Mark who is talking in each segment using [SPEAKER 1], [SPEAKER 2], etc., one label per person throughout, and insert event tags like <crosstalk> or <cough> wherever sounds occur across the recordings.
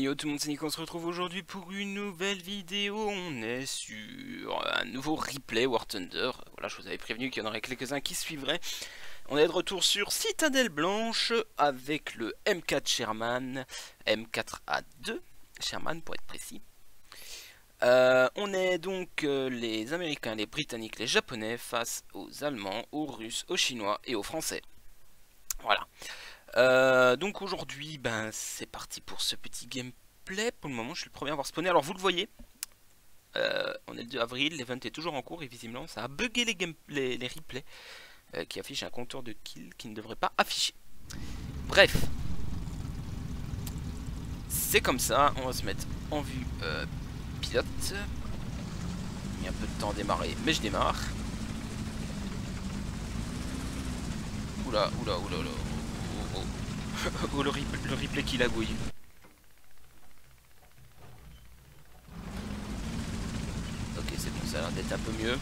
[SPEAKER 1] yo tout le monde, c'est Nick, on se retrouve aujourd'hui pour une nouvelle vidéo. On est sur un nouveau replay War Thunder. Voilà, je vous avais prévenu qu'il y en aurait quelques-uns qui suivraient. On est de retour sur Citadelle Blanche avec le M4 Sherman, M4A2 Sherman pour être précis. Euh, on est donc euh, les Américains, les Britanniques, les Japonais face aux Allemands, aux Russes, aux Chinois et aux Français. Voilà. Euh, donc aujourd'hui, ben, c'est parti pour ce petit gameplay. Pour le moment, je suis le premier à avoir spawné. Alors vous le voyez, euh, on est le 2 avril, l'event est toujours en cours et visiblement ça a bugué les, replays euh, qui affichent un compteur de kill qui ne devrait pas afficher. Bref, c'est comme ça, on va se mettre en vue pilote. Il y a un peu de temps à démarrer, mais je démarre. Oula, oula, oula, oula. <laughs> oh le, replay, qui lagouille. Ok c'est bon ça a l'air d'être un peu mieux.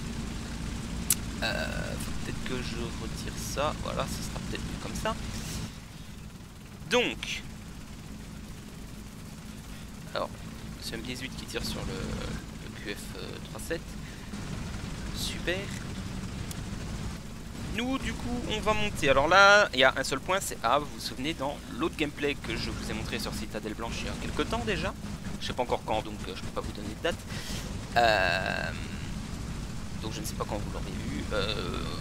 [SPEAKER 1] Euh, peut-être que je retire ça. Voilà, ce sera peut-être mieux comme ça. Donc. Alors, c'est un 18 qui tire sur le, le QF37. Super du coup, on va monter. Alors là, il y a un seul point, c'est A. Vous vous souvenez, dans l'autre gameplay que je vous ai montré sur Citadelle Blanche il y a quelques temps déjà. Je sais pas encore quand, donc euh, je peux pas vous donner de date. Euh, donc je ne sais pas quand vous l'aurez vu. Euh,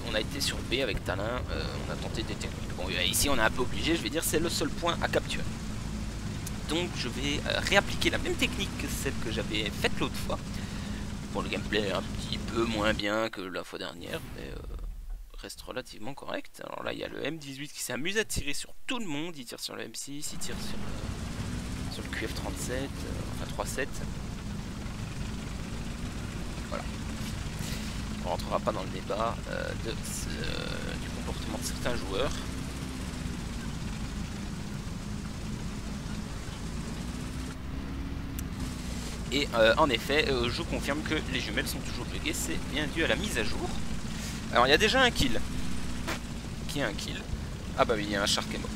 [SPEAKER 1] on a été sur B avec Talin. on a tenté des techniques. Bon, ici, on est un peu obligé. Je vais dire, c'est le seul point à capturer. Donc je vais réappliquer la même technique que celle que j'avais faite l'autre fois. Pour le gameplay un petit peu moins bien que la fois dernière, mais reste relativement correct. Alors là, il y a le M18 qui s'amuse à tirer sur tout le monde. Il tire sur le M6, il tire sur, euh, le QF37, euh, enfin 37. Voilà. On rentrera pas dans le débat euh, de du comportement de certains joueurs. Et en effet, je confirme que les jumelles sont toujours buggées, c'est bien dû à la mise à jour. Alors il y a déjà un kill. Qui a un kill Ah bah oui, il y a un qui est mort.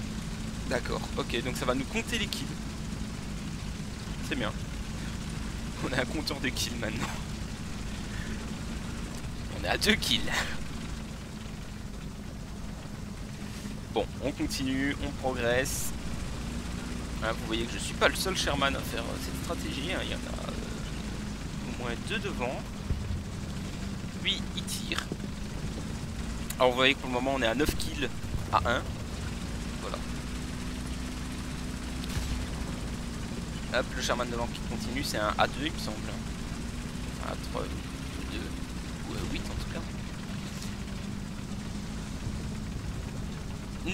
[SPEAKER 1] D'accord, ok, donc ça va nous compter les kills. C'est bien. On a un compteur de kills maintenant. On est à deux kills. Bon, on continue, on progresse. Hein, vous voyez que je suis pas le seul Sherman à faire euh, cette stratégie. Hein. Il y en a euh, au moins deux devant. Lui, il tire. Alors vous voyez que pour le moment on est à 9 kills à 1. Voilà. Hop, le Sherman devant qui continue, c'est un A2 il me semble. Un A3, 2 ou 8 en tout cas.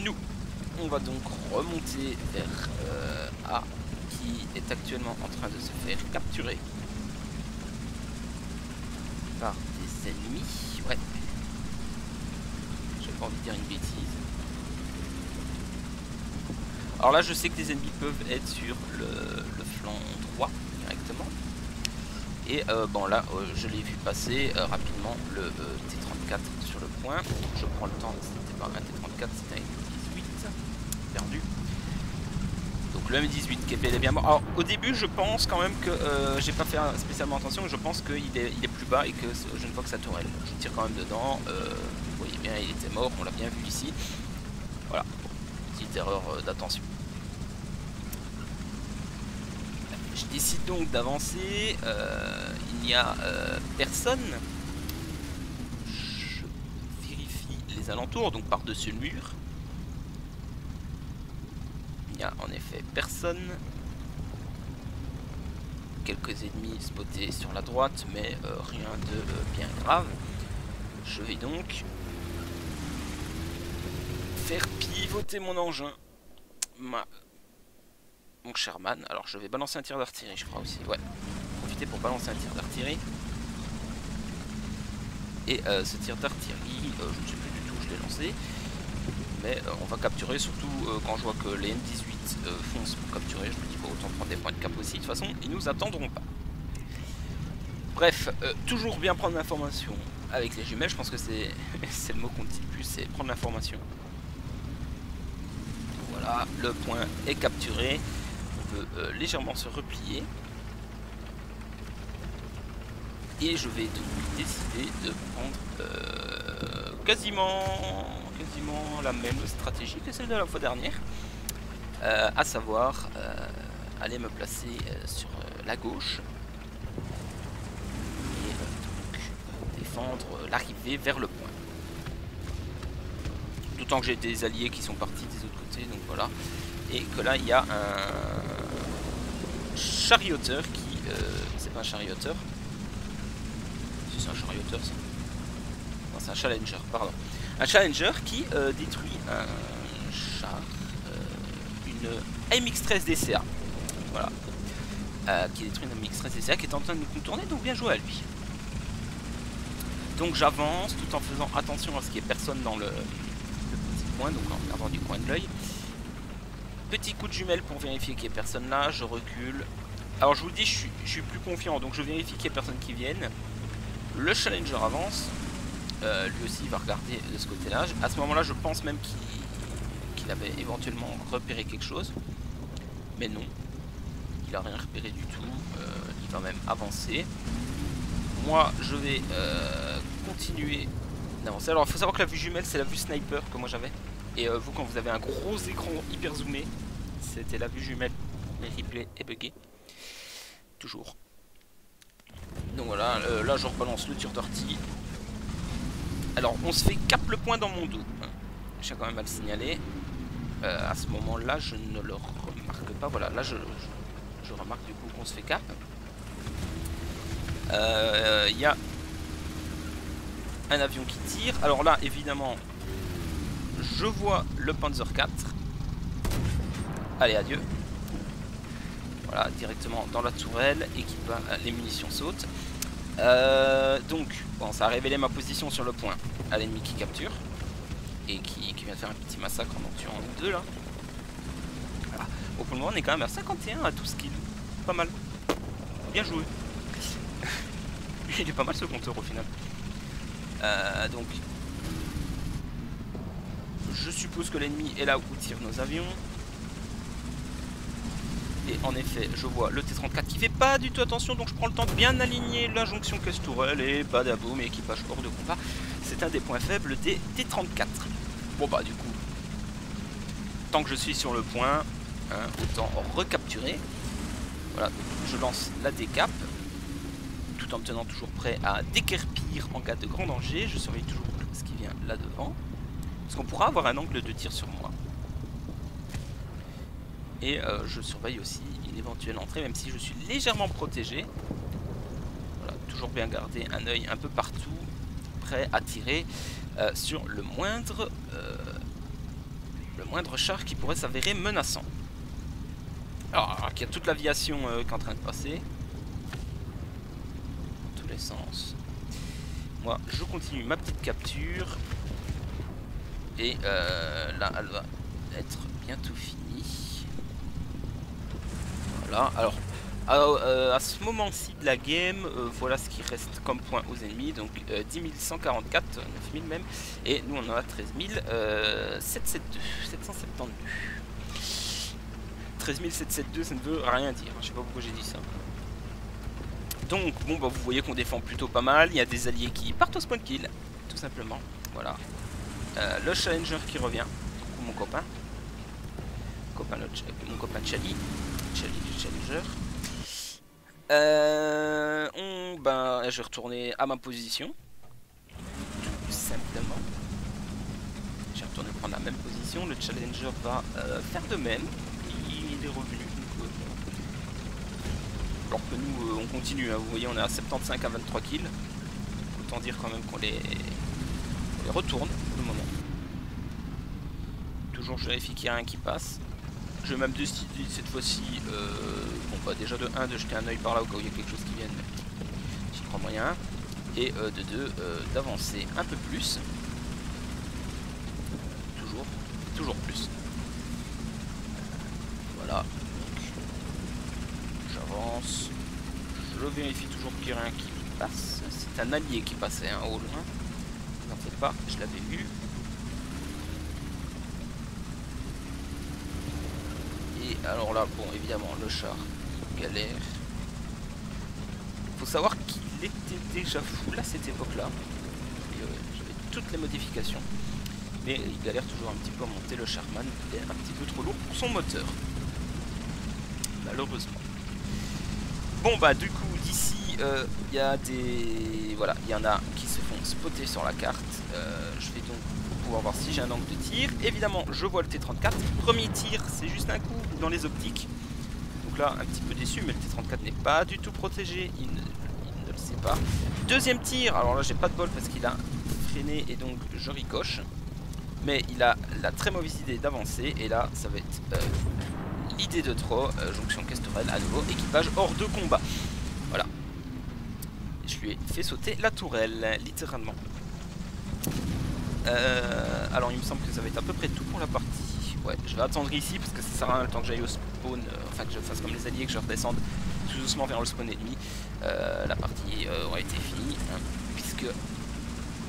[SPEAKER 1] Nous, on va donc remonter vers euh, A qui est actuellement en train de se faire capturer par des ennemis. Ouais, pas envie de dire une bêtise. Alors là, je sais que les ennemis peuvent être sur le, flanc droit directement. Et euh, bon là, euh, je l'ai vu passer euh, rapidement le T34 sur le point. Je prends le temps, c'était pas un T34, c'était un 18 perdu. Donc le M18 qui est bel et bien mort. Alors au début, je pense quand même que j'ai pas fait spécialement attention, je pense qu'il est, plus bas et que je ne vois que sa tourelle. Je tire quand même dedans il était mort, on l'a bien vu ici. Voilà, petite erreur euh, d'attention. Je décide donc d'avancer. Euh, il n'y a euh, personne. Je vérifie les alentours, donc par-dessus le mur. Il n'y a en effet personne. Quelques ennemis spotés sur la droite, mais rien de bien grave. Je vais donc faire pivoter mon engin. Ma... Mon Sherman. Alors je vais balancer un tir d'artillerie je crois aussi. Ouais. Profiter pour balancer un tir d'artillerie. Et euh, ce tir d'artillerie, euh, je ne sais plus du tout où je l'ai lancé. Mais euh, on va capturer, surtout quand je vois que les M18 foncent pour capturer. Je me dis pas autant prendre des points de cap aussi. De toute façon, ils nous attendront pas. Bref, toujours bien prendre l'information avec les jumelles. Je pense que c'est <laughs> le mot qu'on dit le plus, c'est prendre l'information le point est capturé. peut euh, légèrement se replier. Et je vais donc décider de prendre euh, quasiment, la même stratégie que celle de la fois dernière. Euh, à savoir aller me placer sur la gauche et donc défendre l'arrivée vers le point. D'autant que j'ai des alliés qui sont partis des autres côtés, donc voilà. Et que là il y a un charioteur qui... c'est pas un charioteur, c'est un charioteur ça. Non, c'est un challenger, pardon. Un challenger qui euh, détruit un char, euh, une MX-13 DCA. Voilà. Euh, qui détruit une MX-13 DCA qui est en train de nous contourner, donc bien joué à lui. Donc j'avance tout en faisant attention à ce qu'il n'y ait personne dans le, donc en regardant du coin de l'œil. Petit coup de jumelle pour vérifier qu'il n'y ait personne là, je recule. Alors je vous dis, je suis, je suis plus confiant, donc je vérifie qu'il n'y ait personne qui vienne. Le challenger avance. Euh, lui aussi il va regarder de ce côté-là. À ce moment-là, je pense même qu'il avait éventuellement repéré quelque chose. Mais non. Il n'a rien repéré du tout. Euh, il va même avancer. Moi, je vais euh, continuer Alors, il faut savoir que la vue jumelle, c'est la vue sniper que moi j'avais. Et vous, quand vous avez un gros écran hyper zoomé, c'était la vue jumelle. Les replays est buggé. Toujours. Donc voilà, euh, là je rebalance le tir tortille. Alors on se fait cap le point dans mon dos. J'ai quand même à le signaler. Euh, à ce moment-là, je ne le remarque pas. Voilà, là je, je, remarque du coup qu'on se fait cap. Il euh, y a un avion qui tire. Alors là, évidemment, je vois le Panzer 4. Allez, adieu. Voilà, directement dans la tourelle et qui les munitions sautent. Euh, donc, bon, ça a révélé ma position sur le point à l'ennemi qui capture et qui, vient faire un petit massacre en en tuant deux là. Voilà. Le moment, on est quand même à 51 à tout skill. Pas mal. Bien joué. <laughs> Il est pas mal ce compteur au final. Euh, donc, je suppose que l'ennemi est là où tirent nos avions. Et en effet, je vois le T-34 qui fait pas du tout attention, donc je prends le temps de bien aligner la jonction caisse tourelle et badaboum, équipage hors de combat. C'est un des points faibles des T-34. Bon bah du coup, tant que je suis sur le point, hein, autant recapturer. Voilà, je lance la décap, en me tenant toujours prêt à déquerpir en cas de grand danger. Je surveille toujours ce qui vient là devant. Parce qu'on pourra avoir un angle de tir sur moi. Et euh, je surveille aussi une éventuelle entrée, même si je suis légèrement protégé. Voilà, toujours bien garder un œil un peu partout, prêt à tirer euh, sur le moindre, euh, le moindre char qui pourrait s'avérer menaçant. Alors, il y a toute l'aviation qui est en train de passer. Dans tous les sens. Moi, je continue ma petite capture. Et là, elle va être bientôt finie. Voilà, alors euh, à, ce moment-ci de la game, euh, voilà ce qui reste comme point aux ennemis. Donc 10 144, 9000 même. Et nous on en a 13 772. 772. 13 772, ça ne veut rien dire. Je sais pas pourquoi j'ai dit ça. Donc bon bah vous voyez qu'on défend plutôt pas mal. Il y a des alliés qui partent au spawn kill. Tout simplement. Voilà. Euh, le challenger qui revient. Mon copain. copain mon copain Chali. Challenger. Euh, on, ben, je vais retourner à ma position. Tout simplement. Je vais retourner prendre la même position. Le Challenger va euh, faire de même. Il est revenu. Alors que nous, euh, on continue. Hein. Vous voyez, on est à 75 à 23 kills. Autant dire quand même qu'on les, retourne pour le moment. Toujours, je vérifie qu'il y a un qui passe. Je vais même décider cette fois-ci, euh, bon bah déjà de 1 de jeter un oeil par là au cas où il y a quelque chose qui vienne, j'y crois moyen. Et euh, de 2 euh, d'avancer un peu plus. Toujours, toujours plus. Voilà. J'avance. Je vérifie toujours qu'il n'y a rien qui passe. C'est un allié qui passait hein, au loin. N'en faites pas, je l'avais vu. Et alors là, bon, évidemment, le char, galère. Faut savoir qu'il était déjà fou à cette époque-là. Euh, j'avais toutes les modifications. Mais il galère toujours un petit peu à monter le Charman. Il est un petit peu trop lourd pour son moteur. Malheureusement. Bon bah du coup d'ici euh, il y a des voilà il y en a qui se font spotter sur la carte. Euh, je vais donc pouvoir voir si j'ai un angle de tir. Évidemment je vois le T34 premier tir c'est juste un coup dans les optiques. Donc là un petit peu déçu mais le T34 n'est pas du tout protégé. Il ne, le sait pas. Deuxième tir alors là j'ai pas de bol parce qu'il a freiné et donc je ricoche. Mais il a la très mauvaise idée d'avancer et là ça va être euh, idée de trop, euh, jonction Castorel à nouveau, équipage hors de combat. Voilà. Je lui ai fait sauter la tourelle, littéralement. Euh, alors il me semble que ça va être à peu près tout pour la partie. Ouais, je vais attendre ici parce que ça sert à rien le temps que j'aille au spawn, euh, enfin que je fasse comme les alliés, que je redescende tout doucement vers le spawn ennemi. la partie aura été finie, hein, puisque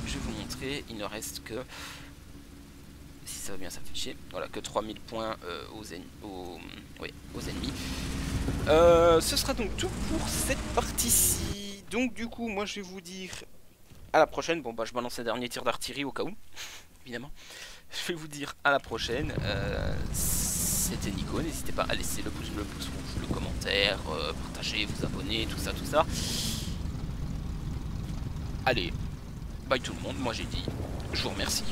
[SPEAKER 1] je vais vous montrer, il ne reste que ça va bien s'afficher. Voilà, que 3000 points euh, aux, aux, aux, ennemis. Euh, ce sera donc tout pour cette partie-ci. Donc du coup, moi je vais vous dire à la prochaine. Bon bah je balance un dernier tir d'artillerie au cas où, <laughs> évidemment. Je vais vous dire à la prochaine. Euh, c'était Nico, n'hésitez pas à laisser le pouce bleu, le pouce rouge, le commentaire, partager, vous abonner, tout ça, tout ça. Allez, bye tout le monde, moi j'ai dit, je vous remercie.